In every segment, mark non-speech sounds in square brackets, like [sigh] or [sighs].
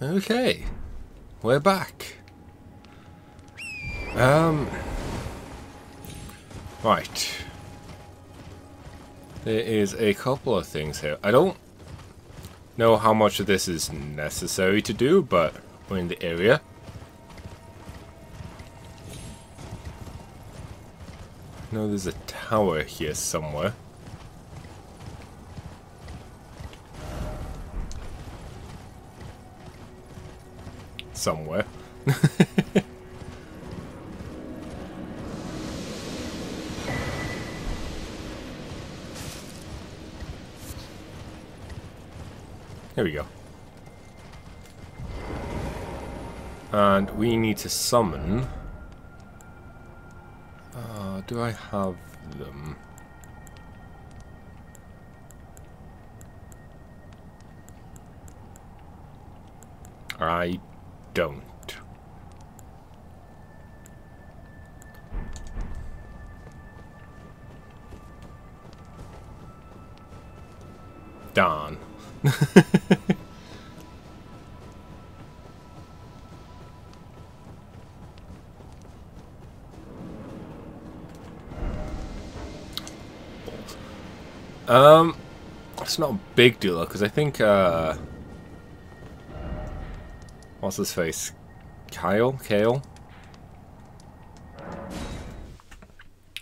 Okay, we're back. Um, right. There is a couple of things here. I don't know how much of this is necessary to do, but we're in the area. No, there's a tower here somewhere. Somewhere. [laughs] Here we go. And we need to summon... Uh, do I have them? I don't. Darn. [laughs] um, it's not a big deal because I think uh, what's his face, Kyle, Kale,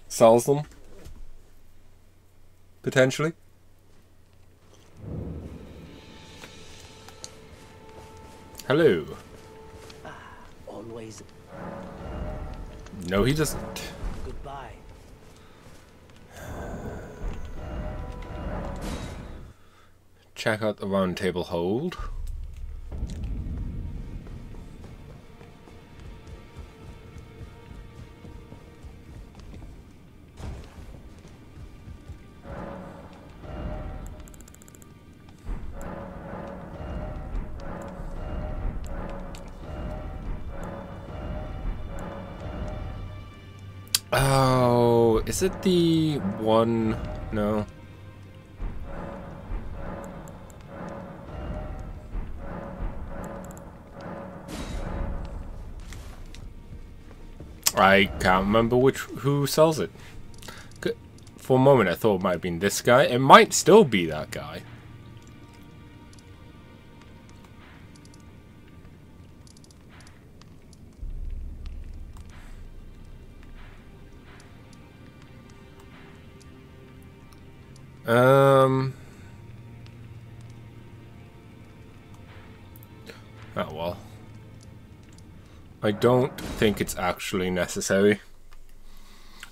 sells them potentially. Hello. Ah, always No, he doesn't. goodbye. Check out the round table hold. Is it the one? No. I can't remember which who sells it. For a moment, I thought it might have been this guy. It might still be that guy. Um. Oh well. I don't think it's actually necessary.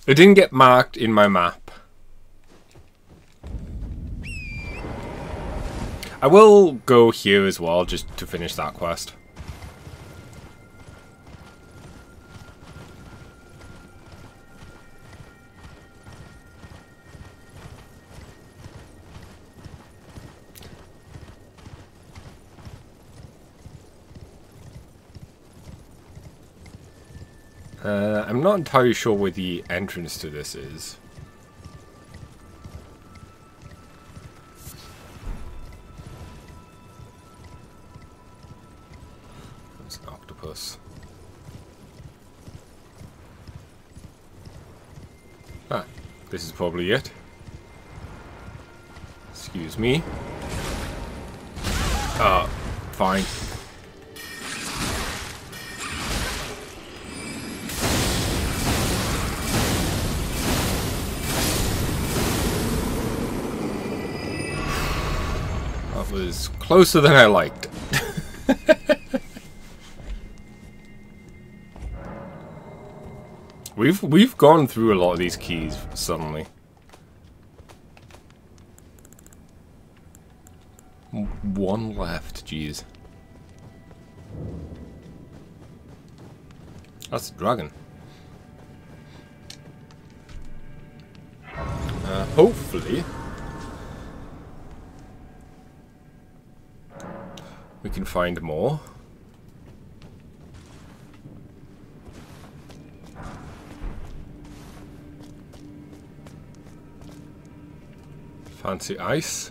It didn't get marked in my map. I will go here as well, just to finish that quest. Uh, I'm not entirely sure where the entrance to this is. It's an octopus. Ah, this is probably it. Excuse me. Ah, fine. Was closer than I liked. [laughs] we've we've gone through a lot of these keys suddenly. One left, jeez. That's a dragon. Uh, hopefully. We can find more. Fancy ice.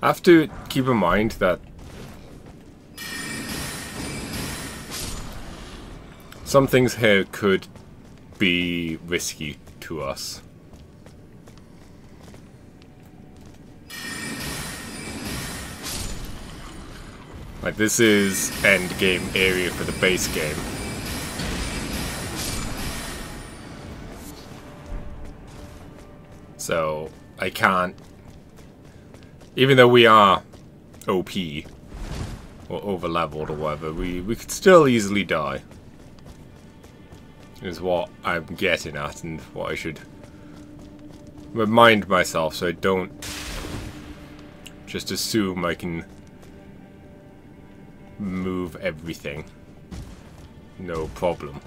I have to keep in mind that some things here could be risky to us. Like this is end game area for the base game. So I can't even though we are OP or over leveled or whatever, we, we could still easily die. Is what I'm getting at and what I should remind myself so I don't just assume I can move everything. No problem.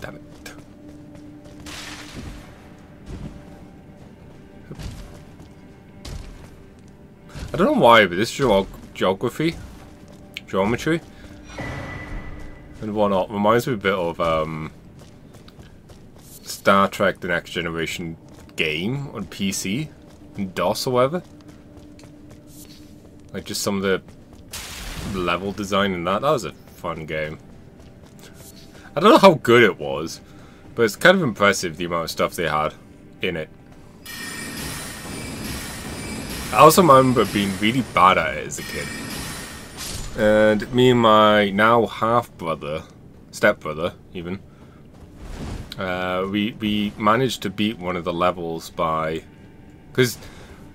Damn it. I don't know why, but this geog geography, geometry, and whatnot reminds me a bit of um, Star Trek The Next Generation game on PC, and DOS or whatever. Like just some of the level design in that. That was a fun game. I don't know how good it was, but it's kind of impressive the amount of stuff they had in it. I also remember being really bad at it as a kid. And me and my now half-brother, step-brother even, uh, we, we managed to beat one of the levels by... Because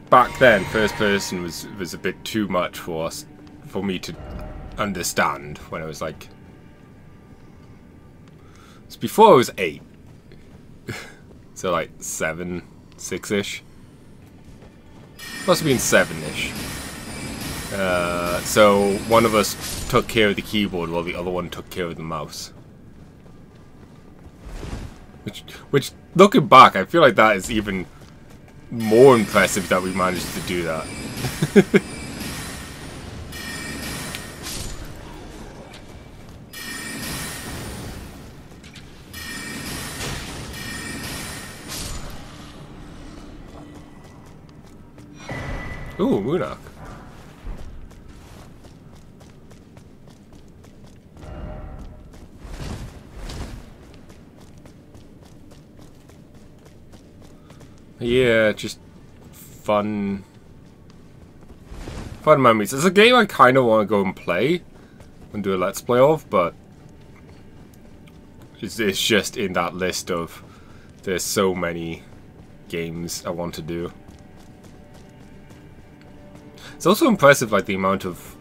back then, first person was, was a bit too much for us, for me to understand when I was like... It's before I was eight. [laughs] so like seven, six-ish. Must have been seven-ish. Uh, so one of us took care of the keyboard while the other one took care of the mouse. Which, which, looking back, I feel like that is even more impressive that we managed to do that. [laughs] Ooh, Munach. Yeah, just fun, fun memories. It's a game I kind of want to go and play and do a let's play of, but it's, it's just in that list of there's so many games I want to do. It's also impressive, like, the amount of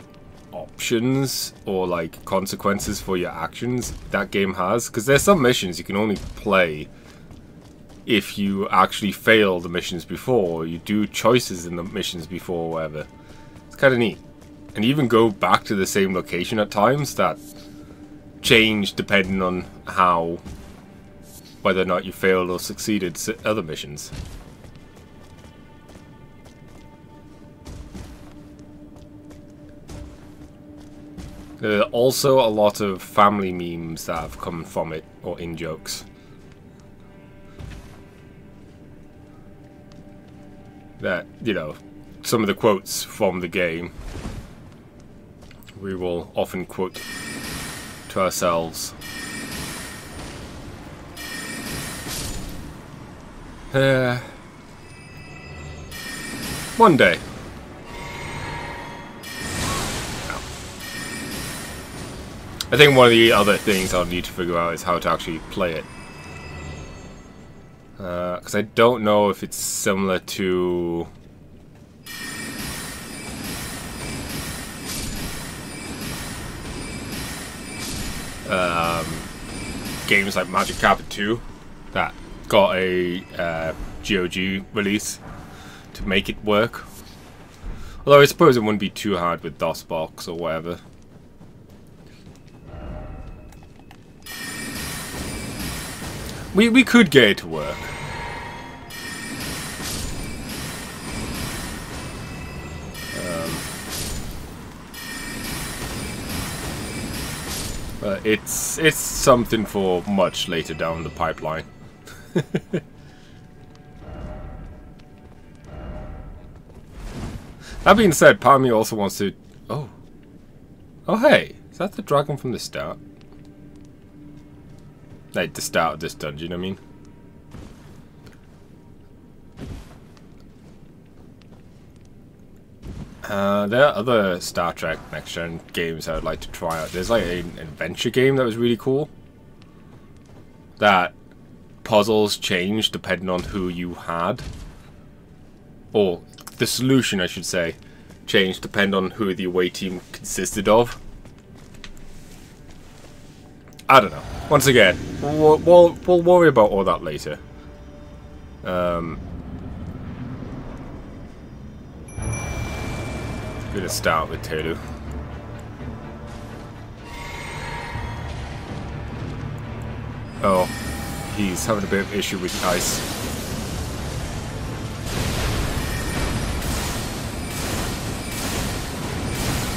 options or, like, consequences for your actions that game has. Because there's some missions you can only play if you actually fail the missions before, or you do choices in the missions before, or whatever. It's kind of neat. And you even go back to the same location at times that change depending on how, whether or not you failed or succeeded other missions. There are also a lot of family memes that have come from it, or in That, you know, some of the quotes from the game we will often quote to ourselves. Uh, one day. I think one of the other things I'll need to figure out is how to actually play it. Because uh, I don't know if it's similar to... Um, games like Magic Carpet 2 that got a uh, GOG release to make it work. Although I suppose it wouldn't be too hard with DOSBox or whatever. We, we could get it to work. Um, but it's, it's something for much later down the pipeline. [laughs] that being said, Palmy also wants to... Oh. Oh, hey. Is that the dragon from the start? Like, the start of this dungeon, I mean. Uh, there are other Star Trek Next Gen games I would like to try out. There's like an adventure game that was really cool. That puzzles change depending on who you had. Or the solution, I should say, changed depending on who the away team consisted of. I don't know. Once again, we'll, we'll, we'll worry about all that later. Um, gonna start with Telu. Oh, he's having a bit of issue with ice.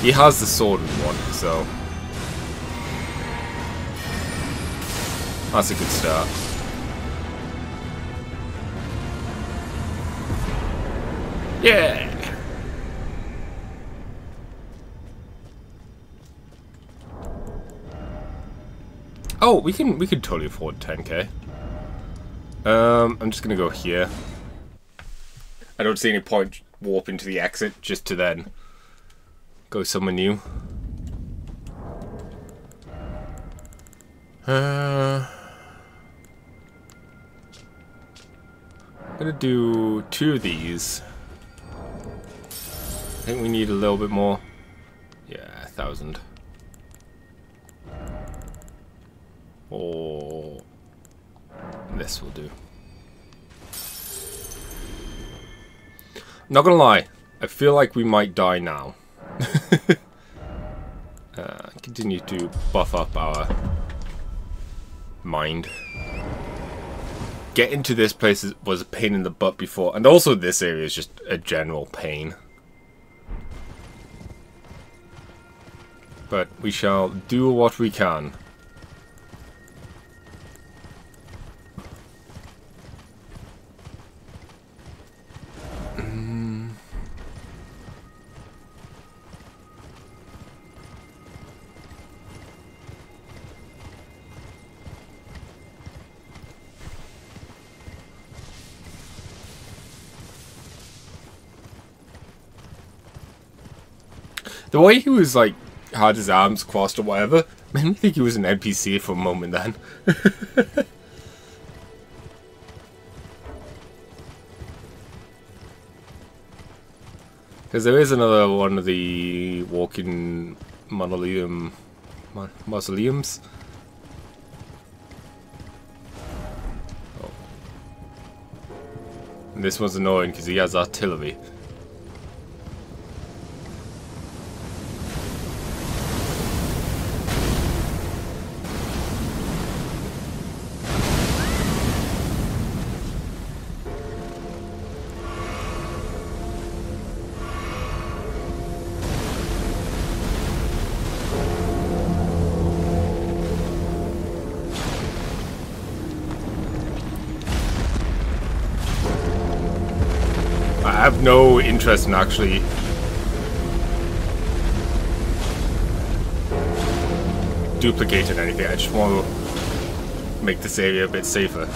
He has the sword in one, so that's a good start. Yeah! Oh, we can we can totally afford 10k. Um, I'm just gonna go here. I don't see any point warping to the exit just to then go somewhere new. Uh, gonna do two of these. I think we need a little bit more. Yeah, a thousand. Or this will do. Not gonna lie, I feel like we might die now. [laughs] uh, continue to buff up our mind. Getting to this place was a pain in the butt before, and also this area is just a general pain. But we shall do what we can. The way he was like had his arms crossed or whatever made me think he was an NPC for a moment then. [laughs] Because there is another one of the walking mausoleum mausoleums. Oh. This one's annoying because he has artillery. No interest in actually duplicating anything. I just want to make this area a bit safer.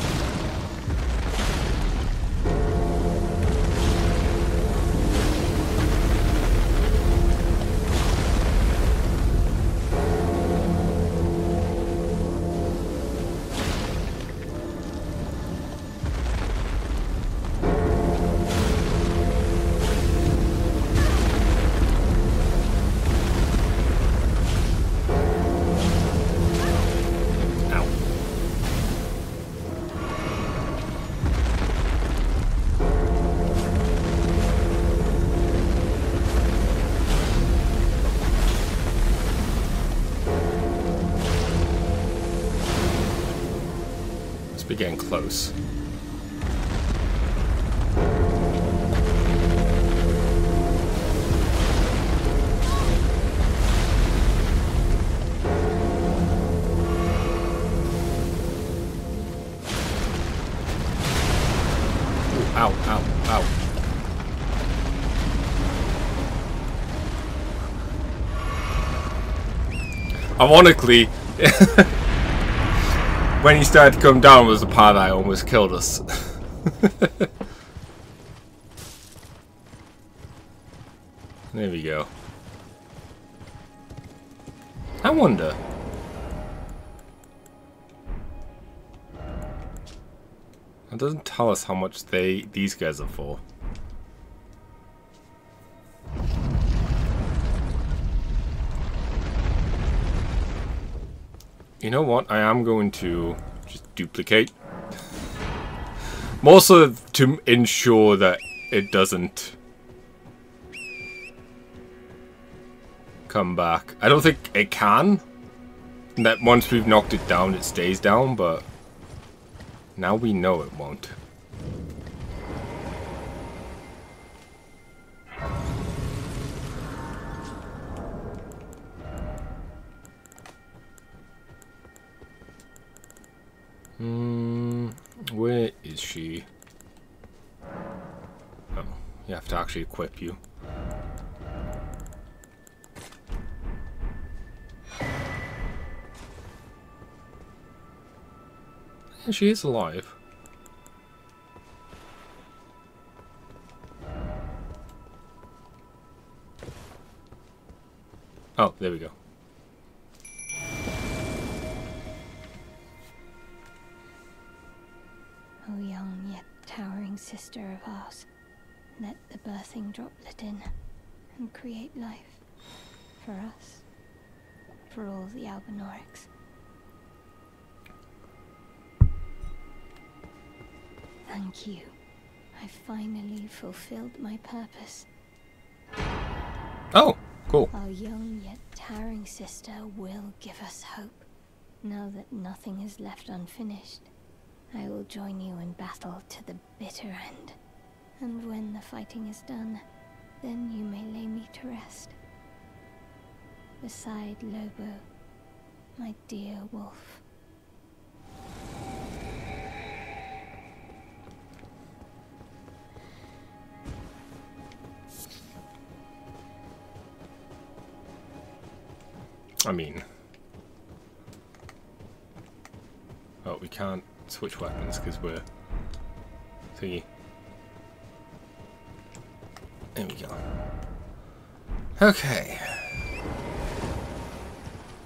must be getting close. Ironically, [laughs] when he started to come down was the part that almost killed us. [laughs] there we go. I wonder. It doesn't tell us how much they these guys are for. You know what? I am going to just duplicate. More so to ensure that it doesn't come back. I don't think it can. That once we've knocked it down, it stays down, but now we know it won't. Hmm, where is she? Oh, you have to actually equip you. Yeah, she is alive. Oh, there we go. Sister of ours, let the birthing droplet in and create life for us, for all the Albinaurics. Thank you. I finally fulfilled my purpose. Oh, cool. Our young yet towering sister will give us hope. Now that nothing is left unfinished, I will join you in battle to the bitter end. And when the fighting is done, then you may lay me to rest. Beside Lobo, my dear wolf. I mean... Oh, we can't switch weapons because we're... Thingy. There we go. Okay.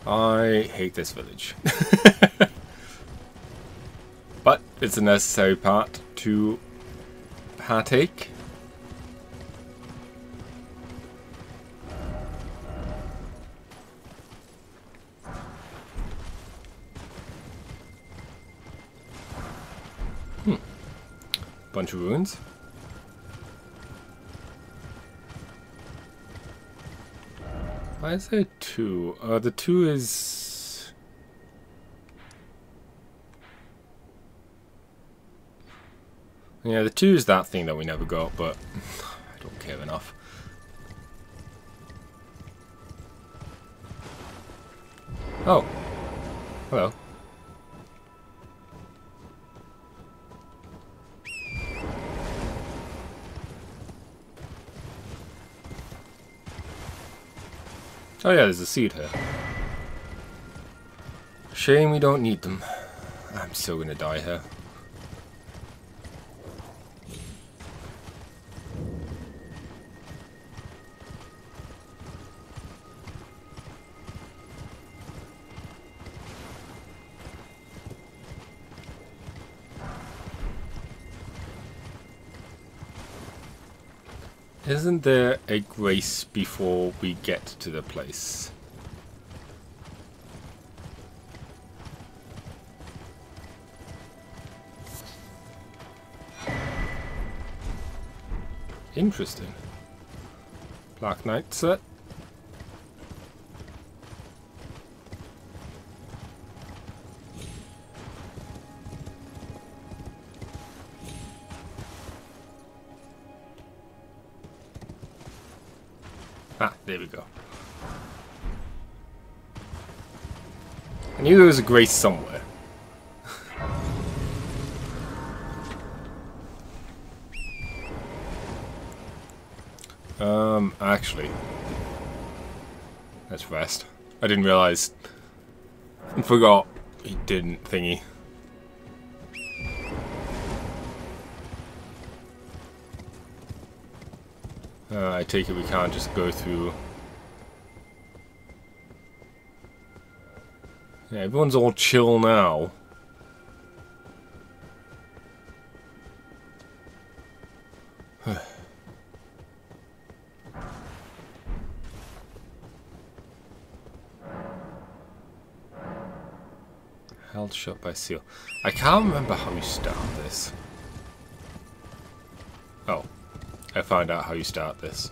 I hate this village. [laughs] but it's a necessary part to partake. Of ruins. Why is there two? Uh, the two is... Yeah, the two is that thing that we never got, but [sighs] I don't care enough. Oh. Hello. Oh yeah, there's a seed here. Shame we don't need them. I'm still gonna die here. There a grace before we get to the place? Interesting. Black Knife set. Ah, there we go. I knew there was a grace somewhere. [laughs] um, actually. Let's rest. I didn't realize And forgot he didn't thingy. Take it we can't just go through... Yeah, everyone's all chill now. [sighs] Held shut by seal. I can't remember how you start this. Oh. I found out how you start this.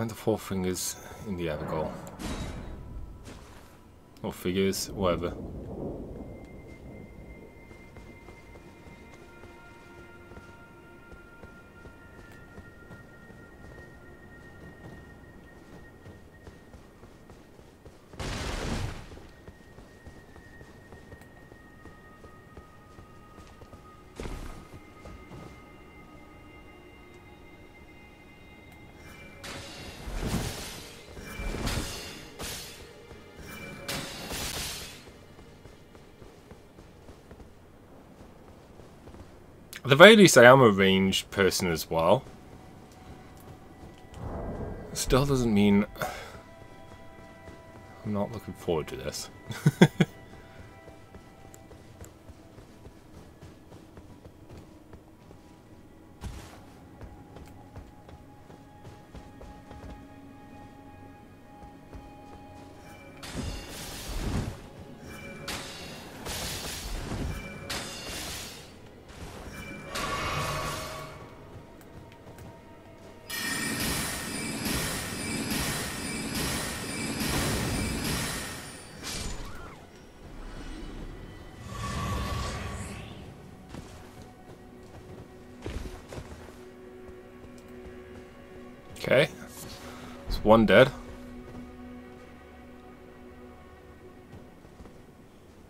And the four fingers in the other goal. Or figures, whatever. At the very least, I am a ranged person as well. Still doesn't mean... [sighs] I'm not looking forward to this. [laughs] one dead.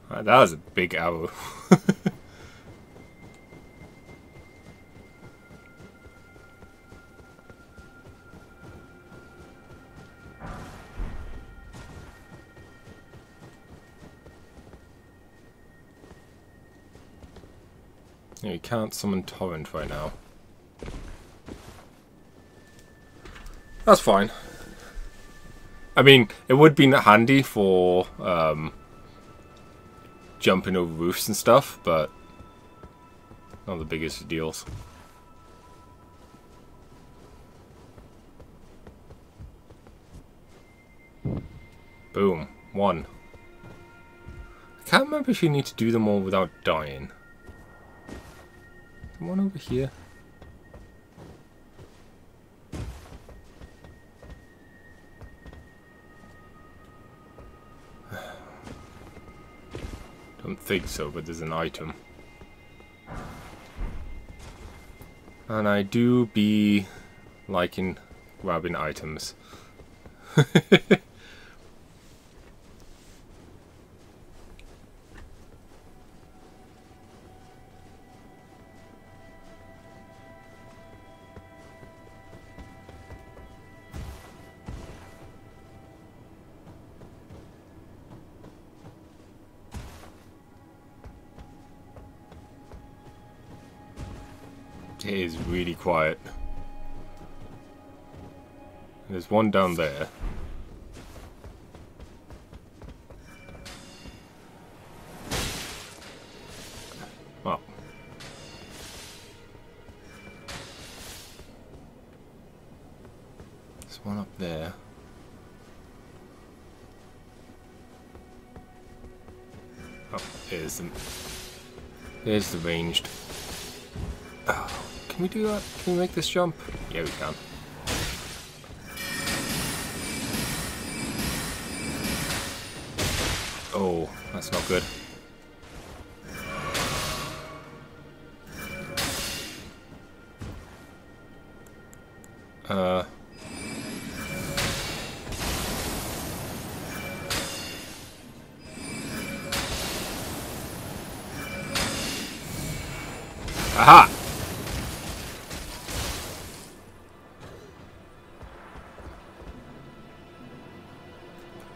Right, that was a big arrow. [laughs] you can't summon Torrent right now. That's fine. I mean, it would be handy for um, jumping over roofs and stuff, but not the biggest deals. Boom. One. I can't remember if you need to do them all without dying. The One over here. Think so, but there's an item. And I do be liking grabbing items. [laughs] It is really quiet. There's one down there. Oh. There's one up there. Oh, there's the, there's the ranged. Can we do that? Can we make this jump? Yeah, we can. Oh, that's not good. Uh... Aha!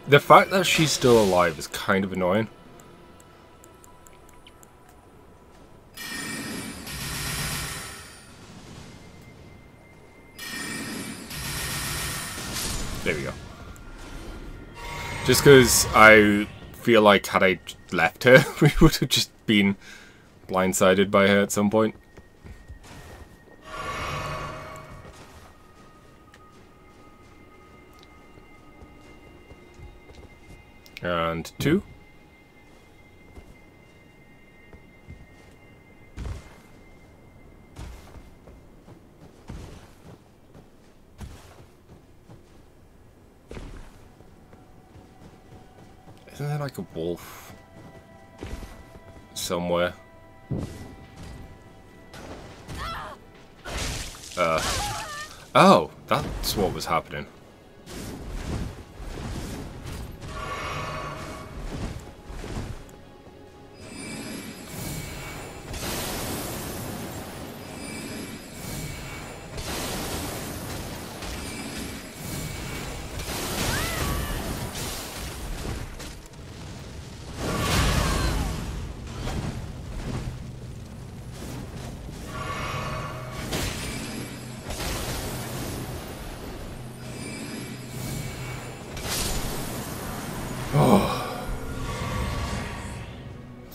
The fact that she's still alive is kind of annoying. There we go. Just because I feel like had I left her, [laughs] we would have just been blindsided by her at some point. And two. Isn't there like a wolf somewhere? Uh. Oh, that's what was happening.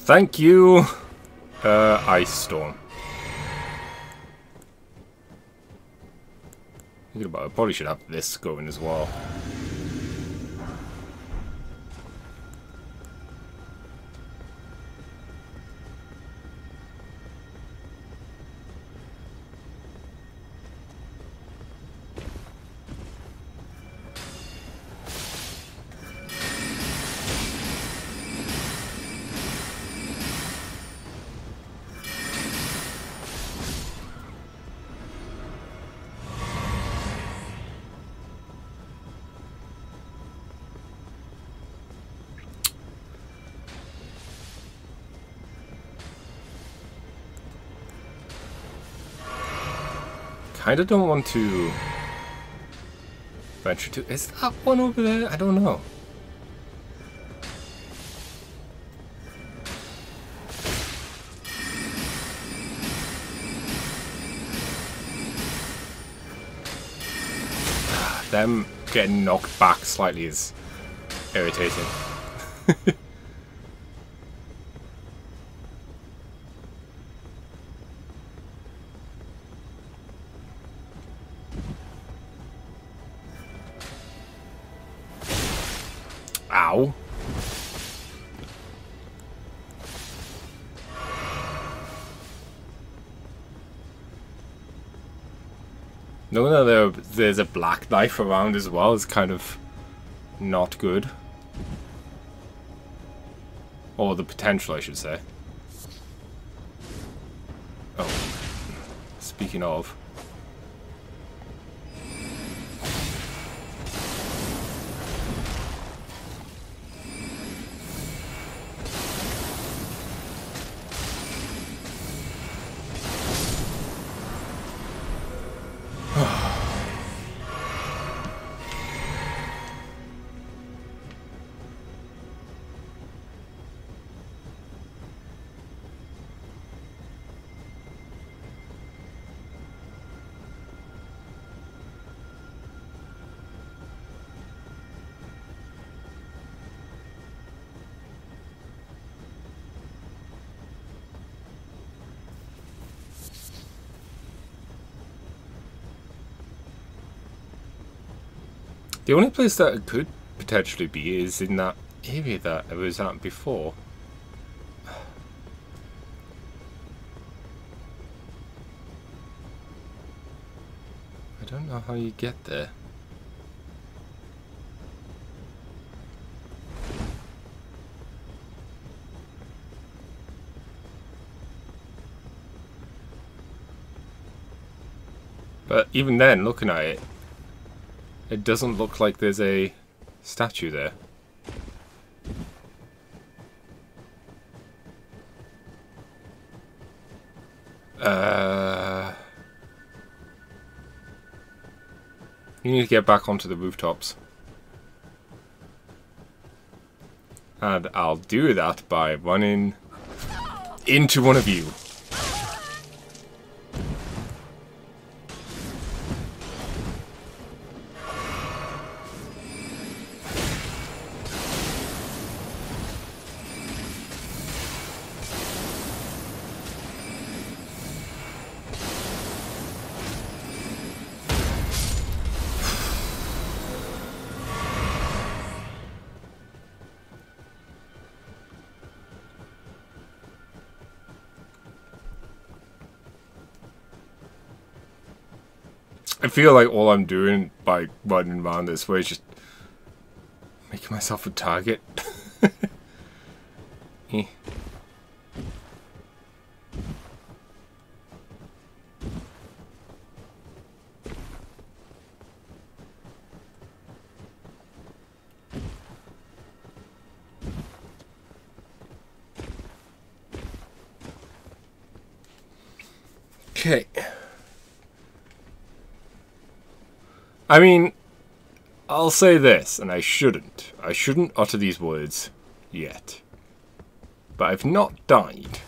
Thank you, uh, Ice Storm. About it, probably should have this going as well. Kind of don't want to venture to... Is that one over there? I don't know. [sighs] Them getting knocked back slightly is irritating. [laughs] there's a black knife around as well is kind of not good. Or the potential, I should say. Oh. Speaking of. The only place that it could potentially be is in that area that I was at before. I don't know how you get there. But even then, looking at it, it doesn't look like there's a statue there. Uh, you need to get back onto the rooftops. And I'll do that by running into one of you. Feel like all I'm doing by running around this way is just making myself a target. [laughs] I mean, I'll say this, and I shouldn't. I shouldn't utter these words yet. But I've not died.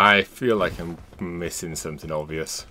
I feel like I'm missing something obvious.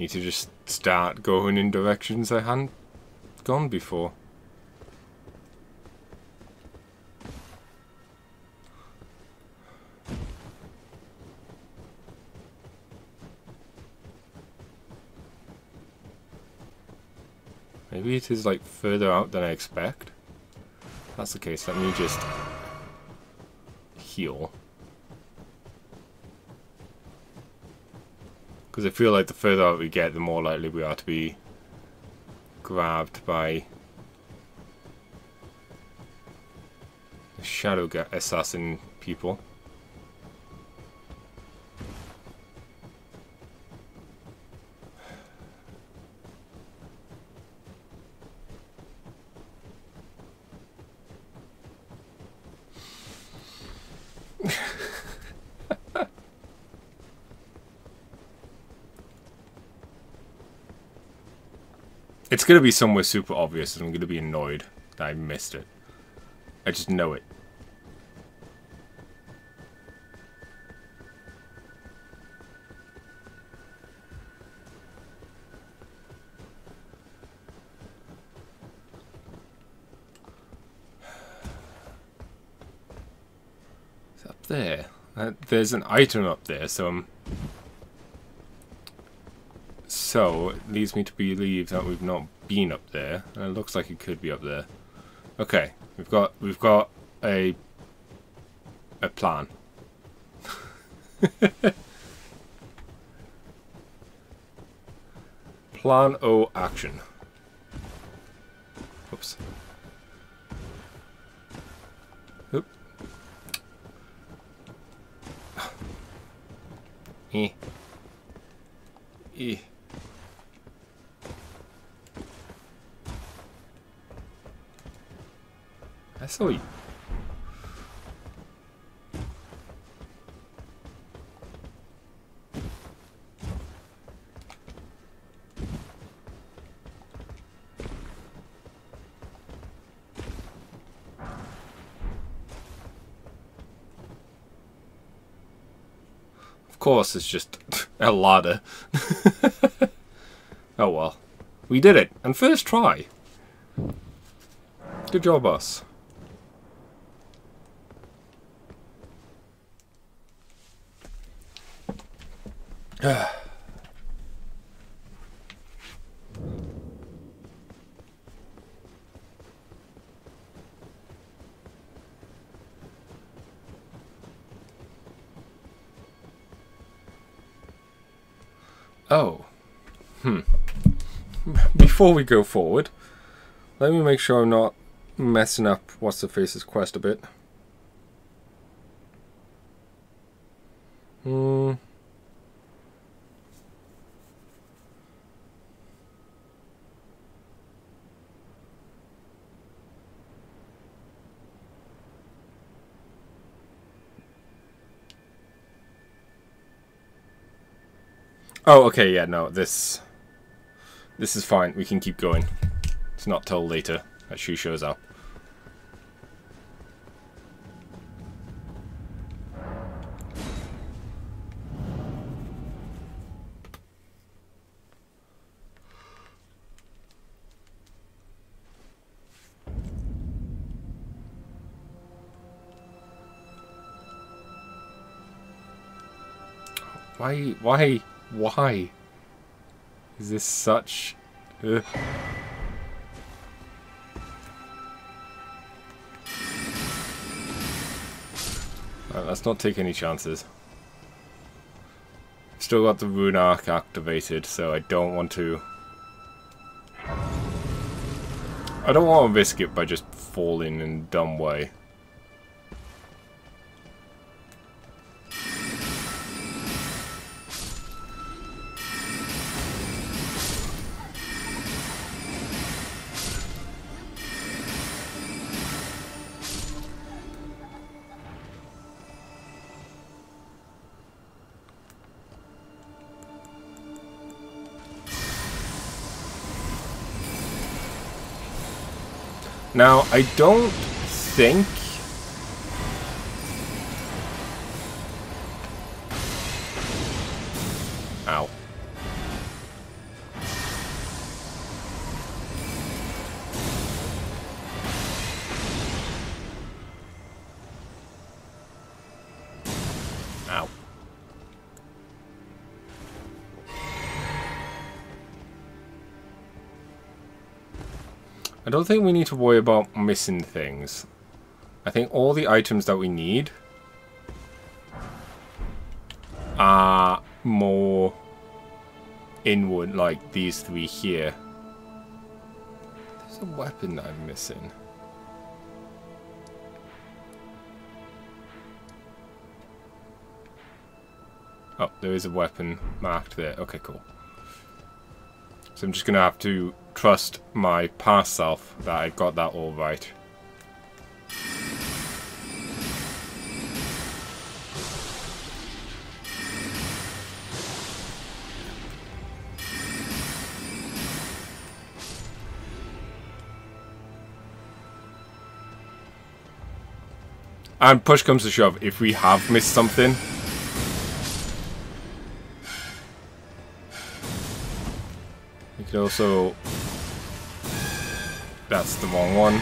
Need to just start going in directions I hadn't gone before. Maybe it is like further out than I expect. If that's the case, let me just heal. Because I feel like the further out we get, the more likely we are to be grabbed by the shadow assassin people. It's to be somewhere super obvious and I'm to be annoyed that I missed it. I just know it. It's up there. Uh, there's an item up there, so I'm so, it leads me to believe that we've not been up there. And it looks like it could be up there. Okay, we've got we've got a a plan. [laughs] plan O action. Oops. Oop. [sighs] Eh. Eh. Of course, it's just [laughs] a ladder. [laughs] oh well. We did it, and first try. Good job, us. [sighs] Oh. Hmm. [laughs] Before we go forward, let me make sure I'm not messing up What's the Face's quest a bit. Hmm. Oh, okay, yeah, no, this... This is fine, we can keep going. It's not till later that she shows up. Why, why, why is this such... Ugh. Right, let's not take any chances. Still got the rune arc activated, so I don't want to... I don't want to risk it by just falling in a dumb way. Now, I don't think... Ow. I don't think we need to worry about missing things. I think all the items that we need are more inward, like these three here. There's a weapon that I'm missing. Oh, there is a weapon marked there. Okay, cool. So I'm just going to have to trust my past self that I got that all right. And push comes to shove, if we have missed something, we could also... That's the wrong one.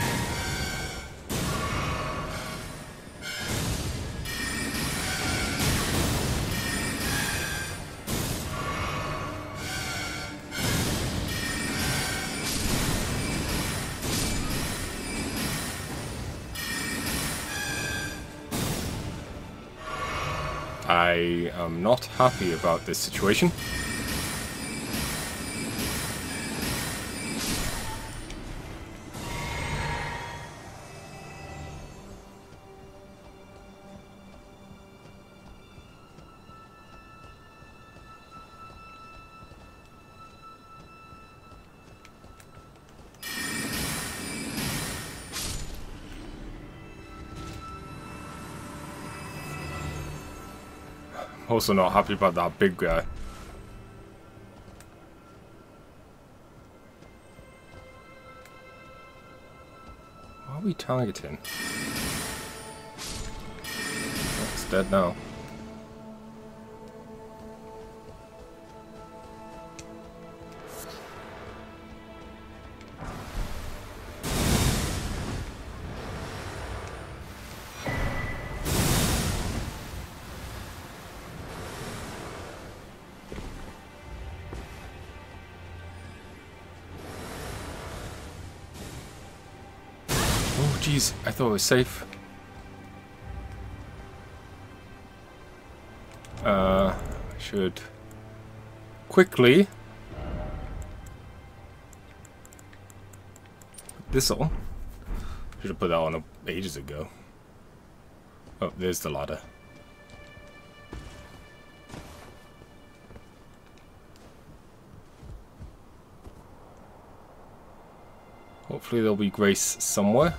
I am not happy about this situation. Also not happy about that big guy. What are we targeting? It's dead now. Jeez. I thought it was safe. Uh, I should quickly this on. Should have put that on ages ago. Oh, there's the ladder. Hopefully there'll be grace somewhere.